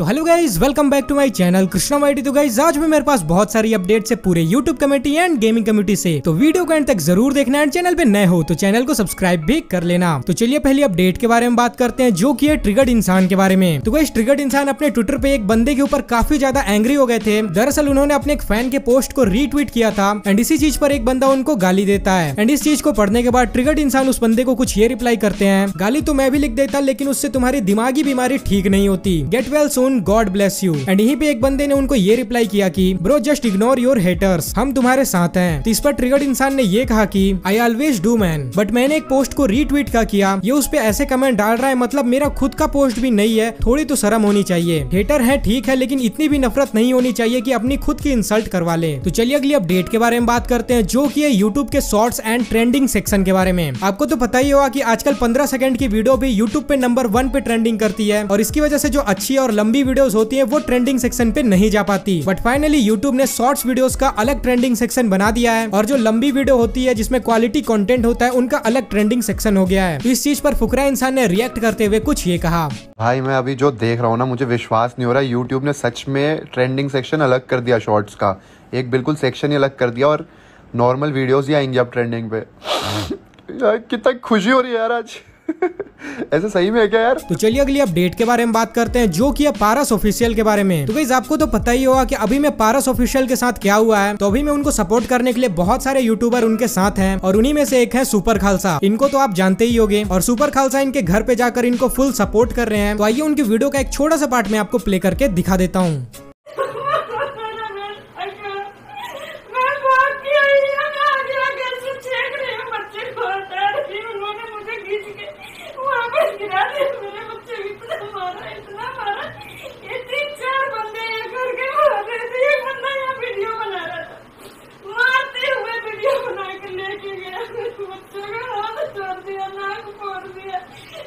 तो hello guys welcome back to my channel Krishna YT तो guys आज भी मेरे पास बहुत सारी अपडेट्स है पूरे YouTube committee and gaming community से। तो वीडियो को एंड तक ज़रूर देखना एंड चैनल पे नए हो तो चैनल को सब्सक्राइब भी कर लेना। तो चलिए पहले अपडेट के बारे में बात करते हैं, जो की है ट्रिगर्ड इंसान के बारे में। तो गाइज़ ट्रिगर्ड इंसान अपने ट्विटर पे एक बंदे के ऊपर काफ़ी ज़्यादा एंग्री हो गए थे। दरअसल उन्होंने अपने एक फ़ैन के पोस्ट को रीट्वीट किया था एंड इसी चीज़ पर एक बंदा उनको गाली देता है। एंड इस चीज़ को पढ़ने के बाद ट्रिगर्ड इंसान उस बंदे को कुछ ये रिप्लाई करते हैं, गाली तो मैं भी लिख देता, लेकिन उससे तुम्हारी दिमागी बीमारी ठीक नहीं होती। Get well soon God bless you and यहीं पे एक बंदे ने उनको ये रिप्लाई किया कि bro just ignore your haters हम तुम्हारे साथ हैं. तो इस पर ट्रिगर्ड इंसान ने ये कहा कि I always do man but मैंने एक पोस्ट को रीट्वीट का किया। ये उस पर ऐसे कमेंट डाल रहा है मतलब मेरा खुद का पोस्ट भी नहीं है। थोड़ी तो शर्म होनी चाहिए। हेटर है, ठीक है, लेकिन इतनी भी नफरत नहीं होनी चाहिए कि अपनी खुद की इंसल्ट करवा ले। तो चलिए अगली अपडेट के बारे में बात करते हैं, जो की है यूट्यूब के शॉर्ट्स एंड ट्रेंडिंग सेक्शन के बारे में। आपको तो पता ही होगा कि आजकल 15 सेकंड की वीडियो भी यूट्यूब पे नंबर वन पे ट्रेंडिंग करती है। और इसकी वजह से जो अच्छी और लंबी वीडियोस होती है, वो ट्रेंडिंग सेक्शन पे नहीं जा पाती। बट फाइनली यूट्यूब ने शॉर्ट्स वीडियोस का अलग ट्रेंडिंग सेक्शन बना दिया है। और जो लंबी वीडियो होती है, जिसमें क्वालिटी कंटेंट होता है, उनका अलग ट्रेंडिंग सेक्शन हो गया है। इस चीज़ पर फुकरा इंसान ने रिएक्ट करते हुए कुछ ये कहा। भाई, मैं अभी जो देख रहा हूँ ना, मुझे विश्वास नहीं हो रहा। यूट्यूब ने सच में ट्रेंडिंग सेक्शन अलग कर दिया शॉर्ट्स का। एक बिल्कुल सेक्शन ही अलग कर दिया और नॉर्मल वीडियोस ही आएँगे अब ट्रेंडिंग पे। कितना खुशी हो रही है यार आज। ऐसे सही में है क्या यार? तो चलिए अगली अपडेट के बारे में बात करते हैं, जो कि है पारस ऑफिशियल के बारे में। तो गाइज़ आपको तो पता ही होगा कि अभी मैं पारस ऑफिशियल के साथ क्या हुआ है तो अभी मैं उनको सपोर्ट करने के लिए बहुत सारे यूट्यूबर उनके साथ हैं, और उन्हीं में से एक है सुपर खालसा इनको तो आप जानते ही होंगे, और सुपर खालसा इनके घर पे जाकर इनको फुल सपोर्ट कर रहे हैं। तो आइए उनकी वीडियो का एक छोटा सा पार्ट में आपको प्ले करके दिखा देता हूँ मैं बहुत किया ही है, मैं आगे आगे से छेक रही हूँ, बच्चे को हटा रही हूँ, उन्होंने मुझे खींच के वहाँ मेरे बच्चे इतना मारा, इतना मारा, ये तीन चार बंदे ये करके मार रहे थे, एक बंदा यहाँ वीडियो बना रहा था, मारते हुए वीडियो बना के लेके गया, मेरे का हाथ तोड़ दिया, नाक फोड़ दिया,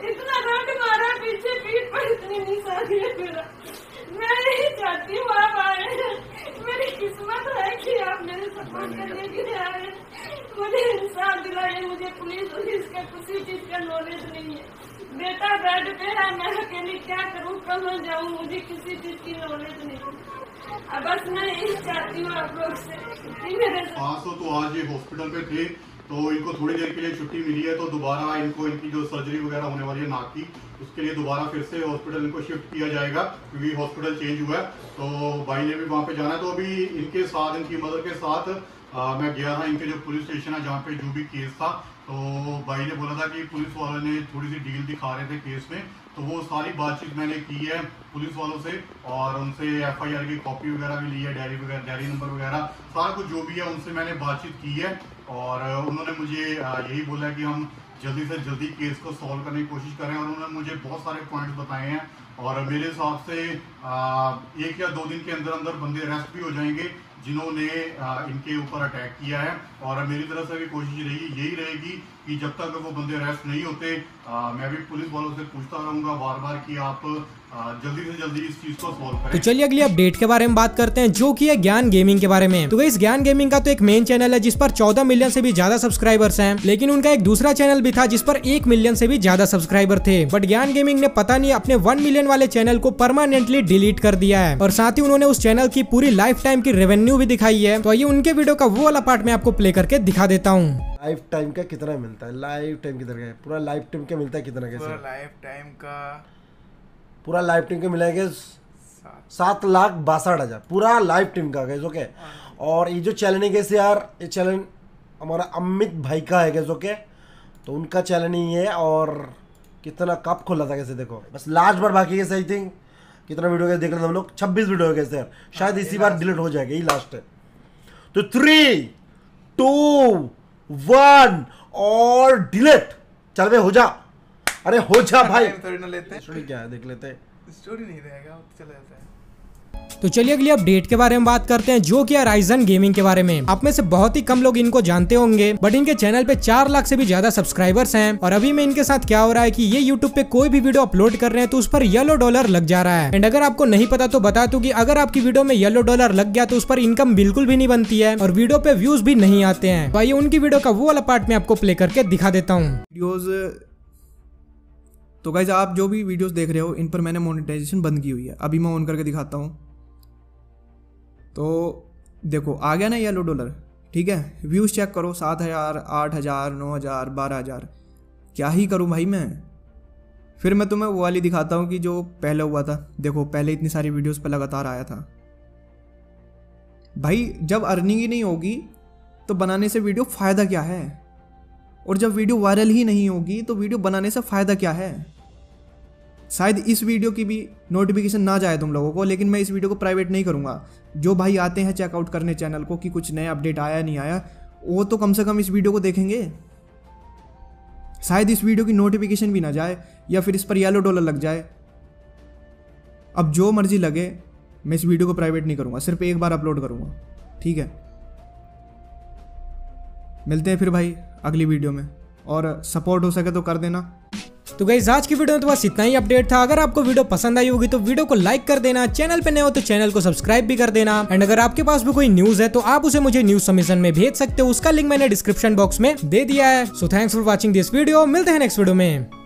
इतना रंग मारा पीछे पीठ पर इतनी निशानी है मेरा। मैं नहीं चाहती हूँ आप आए मेरी किस्मत है कि आप मेरे सपोर्ट करने के लिए आए मुझे इंसाफ दिलाइए मुझे पुलिस पुलिस का किसी चीज़ का नॉलेज नहीं है। बेटा बेड पे है, मैं अकेली क्या करूँ? कहाँ जाऊँ, मुझे किसी चीज़ की नॉलेज नहीं अब बस मैं यही चाहती हूँ आप लोग से हाँ तो आज ये हॉस्पिटल पे थे तो इनको थोड़ी देर के लिए छुट्टी मिली है तो दोबारा इनको इनकी जो सर्जरी वगैरह होने वाली है नाक की, उसके लिए दोबारा फिर से हॉस्पिटल इनको शिफ्ट किया जाएगा, क्योंकि हॉस्पिटल चेंज हुआ है। तो भाई ने भी वहाँ पे जाना है तो अभी इनके साथ, इनकी मदर के साथ आ, मैं गया था इनके जो पुलिस स्टेशन है जहाँ पे जो भी केस था। तो भाई ने बोला था कि पुलिस वालों ने थोड़ी सी डील दिखा रहे थे केस में। तो वो सारी बातचीत मैंने की है पुलिस वालों से और उनसे एफआईआर की कॉपी वगैरह भी ली है डायरी वगैरह डायरी नंबर वगैरह सारा कुछ जो भी है उनसे मैंने बातचीत की है। और उन्होंने मुझे यही बोला कि हम जल्दी से जल्दी केस को सॉल्व करने की कोशिश करें और उन्होंने मुझे बहुत सारे पॉइंट्स बताए हैं। और मेरे हिसाब से एक या दो दिन के अंदर अंदर बंदे अरेस्ट भी हो जाएँगे। जिन्होंने इनके ऊपर अटैक किया है। और मेरी तरफ़ से भी कोशिश रही यही रहेगी कि जब तक वो बंदे अरेस्ट नहीं होते आ, मैं भी पुलिस वालों से पूछता रहूँगा बार बार कि आप जल्दी से जल्दी इस चीज़ को सॉल्व तो चलिए अगली अपडेट के बारे में बात करते हैं जो कि है ज्ञान गेमिंग के बारे में। तो इस ज्ञान गेमिंग का तो एक मेन चैनल है जिस पर 14 मिलियन से भी ज़्यादा सब्सक्राइबर्स हैं। लेकिन उनका एक दूसरा चैनल भी था जिस पर एक मिलियन से भी ज़्यादा सब्सक्राइबर थे। बट ज्ञान गेमिंग ने पता नहीं अपने वन मिलियन वाले चैनल को परमानेंटली डिलीट कर दिया है। और साथ ही उन्होंने उस चैनल की पूरी लाइफ टाइम की रेवेन्यू भी दिखाई है। तो ये उनके वीडियो का वो वाला पार्ट मैं आपको प्ले करके दिखा देता हूँ। लाइफ टाइम का कितना मिलता है? लाइफ टाइम कितना पूरा लाइफ टाइम का मिलता है कितना कैसे? लाइफ टाइम का पूरा लाइफ टाइम का मिलेगा सात लाख बासठ हज़ार। पूरा लाइफ टीम का गैस ओके और ये जो चैनल है कैसे यार ये चैनल हमारा अमित भाई का है गैस ओके तो उनका चैनल ही है और कितना कब खोला था कैसे देखो। बस लास्ट बार बाकी है आई थिंक कितना वीडियो कैसे देख रहे थे हम लोग? छब्बीस वीडियो है कैसे यार। शायद इसी बार डिलीट हो जाएगा यही लास्ट है। तो थ्री टू वन और डिलीट चल बे हो जा। अरे हो जा भाई। थोड़ी ना लेते हैं। स्टोरी क्या है? देख लेते हैं। स्टोरी नहीं रहेगा तो चला जाता है। तो चलिए अगली अपडेट के बारे में बात करते हैं जो कि राइजन गेमिंग के बारे में। आप में से बहुत ही कम लोग इनको जानते होंगे बट इनके चैनल पे चार लाख से भी ज़्यादा सब्सक्राइबर्स हैं और अभी में इनके साथ क्या हो रहा है कि ये यूट्यूब पे कोई भी वीडियो अपलोड कर रहे हैं तो उस पर येलो डॉलर लग जा रहा है। एंड अगर आपको नहीं पता तो बता दू की अगर आपकी वीडियो में येलो डॉलर लग गया तो उस पर इनकम बिल्कुल भी नहीं बनती है और वीडियो पे व्यूज़ भी नहीं आते हैं। तो आइए उनकी वीडियो का वो वाला पार्ट में आपको प्ले करके दिखा देता हूँ। वीडियोस तो गाइज़ आप जो भी वीडियोस देख रहे हो, इन पर मैंने मोनेटाइजेशन बंद की हुई है। अभी मैं ऑन करके दिखाता हूँ। तो देखो, आ गया ना येलो डॉलर ठीक है? व्यूज़ चेक करो, सात हज़ार, आठ हज़ार, नौ हज़ार, बारह हज़ार। क्या ही करूँ भाई मैं? फिर मैं तुम्हें वो वाली दिखाता हूँ कि जो पहले हुआ था। देखो, पहले इतनी सारी वीडियोस पर लगातार आया था। भाई, जब अर्निंग ही नहीं होगी तो बनाने से वीडियो फ़ायदा क्या है? और जब वीडियो वायरल ही नहीं होगी तो वीडियो बनाने से फ़ायदा क्या है? शायद इस वीडियो की भी नोटिफिकेशन ना जाए तुम लोगों को, लेकिन मैं इस वीडियो को प्राइवेट नहीं करूँगा। जो भाई आते हैं चेकआउट करने चैनल को कि कुछ नया अपडेट आया, नहीं आया, वो तो कम से कम इस वीडियो को देखेंगे। शायद इस वीडियो की नोटिफिकेशन भी ना जाए, या फिर इस पर येलो डॉलर लग जाए। अब जो मर्ज़ी लगे, मैं इस वीडियो को प्राइवेट नहीं करूँगा, सिर्फ़ एक बार अपलोड करूँगा, ठीक है? मिलते हैं फिर भाई अगली वीडियो में, और सपोर्ट हो सके तो कर देना। तो गई आज की वीडियो में तो बस इतना ही अपडेट था। अगर आपको वीडियो पसंद आई होगी तो वीडियो को लाइक कर देना चैनल पे नए हो तो चैनल को सब्सक्राइब भी कर देना। एंड अगर आपके पास भी कोई न्यूज़ है तो आप उसे मुझे न्यूज़ सबमिशन में भेज सकते हो। उसका लिंक मैंने डिस्क्रिप्शन बॉक्स में दे दिया है। So thanks for watching this video मिलते हैं नेक्स्ट वीडियो में।